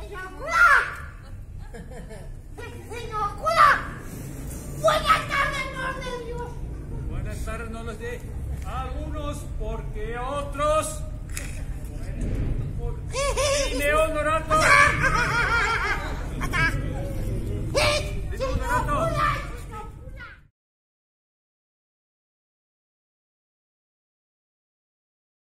Señor cura. Señor cura. Buenas tardes, no de Dios. Buenas tardes, no les dé a algunos porque otros